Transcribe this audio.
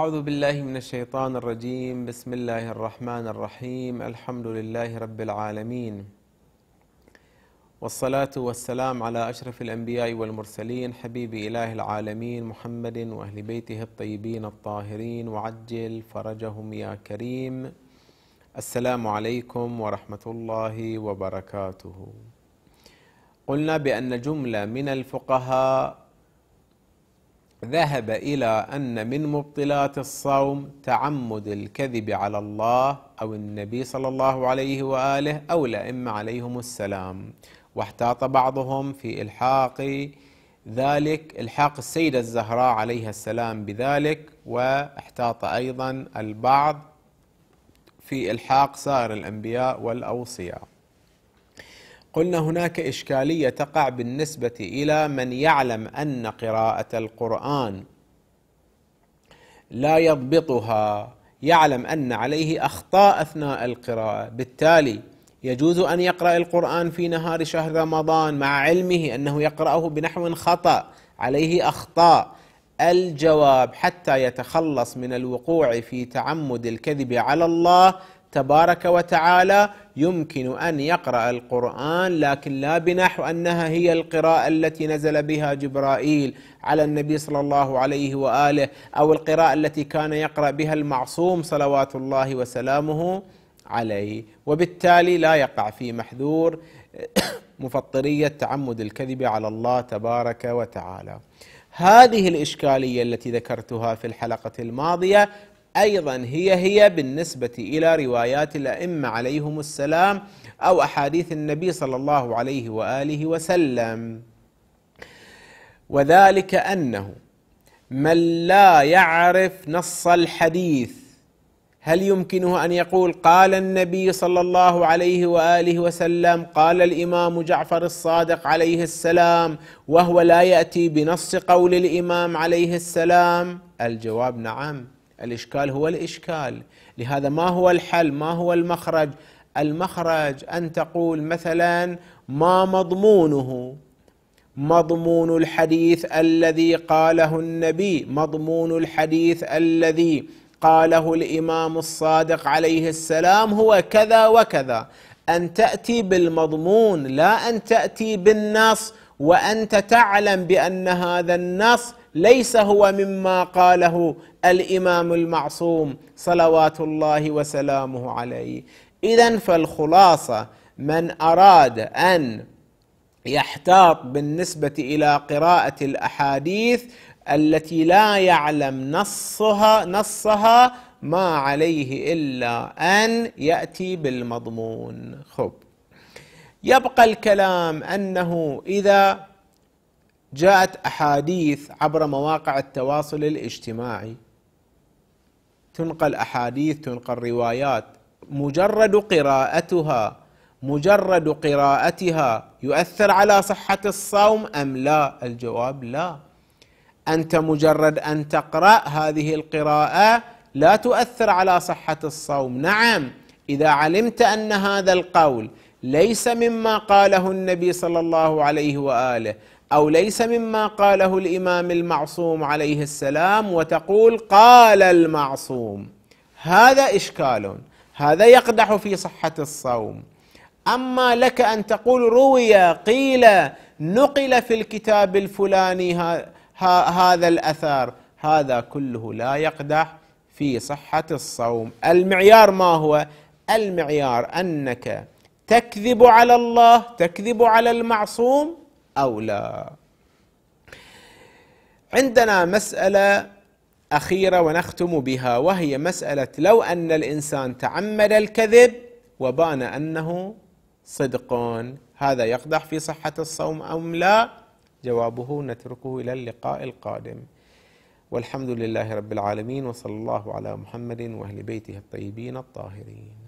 أعوذ بالله من الشيطان الرجيم. بسم الله الرحمن الرحيم. الحمد لله رب العالمين. والصلاة والسلام على أشرف الأنبياء والمرسلين حبيب إله العالمين محمد وأهل بيته الطيبين الطاهرين. وعجل فرجهم يا كريم. السلام عليكم ورحمة الله وبركاته. قلنا بأن جملة من الفقهاء ذهب إلى أن من مبطلات الصوم تعمد الكذب على الله أو النبي صلى الله عليه وآله أو الأئمة عليهم السلام. واحتاط بعضهم في إلحاق ذلك إلحاق السيدة الزهراء عليها السلام بذلك واحتاط أيضا البعض في إلحاق سائر الأنبياء والأوصياء. قلنا هناك إشكالية تقع بالنسبة إلى من يعلم أن قراءة القرآن لا يضبطها يعلم أن عليه أخطاء أثناء القراءة. بالتالي يجوز أن يقرأ القرآن في نهار شهر رمضان مع علمه أنه يقرأه بنحو خطأ عليه أخطاء. الجواب حتى يتخلص من الوقوع في تعمد الكذب على الله تبارك وتعالى يمكن أن يقرأ القرآن لكن لا بنحو أنها هي القراءة التي نزل بها جبرائيل على النبي صلى الله عليه وآله أو القراءة التي كان يقرأ بها المعصوم صلوات الله وسلامه عليه. وبالتالي لا يقع في محذور مفطرية تعمد الكذب على الله تبارك وتعالى. هذه الإشكالية التي ذكرتها في الحلقة الماضية أيضا هي هي بالنسبة إلى روايات الأئمة عليهم السلام أو أحاديث النبي صلى الله عليه وآله وسلم. وذلك أنه من لا يعرف نص الحديث هل يمكنه أن يقول قال النبي صلى الله عليه وآله وسلم قال الإمام جعفر الصادق عليه السلام وهو لا يأتي بنص قول الإمام عليه السلام؟ الجواب نعم. الإشكال هو الإشكال. لهذا ما هو الحل؟ ما هو المخرج؟ المخرج أن تقول مثلا ما مضمونه؟ مضمون الحديث الذي قاله النبي مضمون الحديث الذي قاله الإمام الصادق عليه السلام هو كذا وكذا. أن تأتي بالمضمون لا أن تأتي بالنص وأنت تعلم بأن هذا النص ليس هو مما قاله الإمام المعصوم صلوات الله وسلامه عليه. اذا فالخلاصة من أراد أن يحتاط بالنسبة إلى قراءة الأحاديث التي لا يعلم نصها نصها ما عليه إلا أن يأتي بالمضمون. خب. يبقى الكلام أنه إذا جاءت أحاديث عبر مواقع التواصل الاجتماعي. تنقل أحاديث تنقل روايات. مجرد قراءتها مجرد قراءتها يؤثر على صحة الصوم أم لا؟ الجواب لا. أنت مجرد أن تقرأ هذه القراءة لا تؤثر على صحة الصوم. نعم إذا علمت أن هذا القول ليس مما قاله النبي صلى الله عليه وآله أو ليس مما قاله الإمام المعصوم عليه السلام وتقول قال المعصوم. هذا إشكال هذا يقدح في صحة الصوم. أما لك أن تقول روي قيل نقل في الكتاب الفلاني هذا الاثر هذا كله لا يقدح في صحة الصوم. المعيار ما هو؟ المعيار أنك تكذب على الله تكذب على المعصوم أو لا. عندنا مسألة أخيرة ونختم بها وهي مسألة لو أن الإنسان تعمد الكذب وبان أنه صدق هذا يقدح في صحة الصوم أم لا؟ جوابه نتركه إلى اللقاء القادم. والحمد لله رب العالمين وصلى الله على محمد وأهل بيته الطيبين الطاهرين.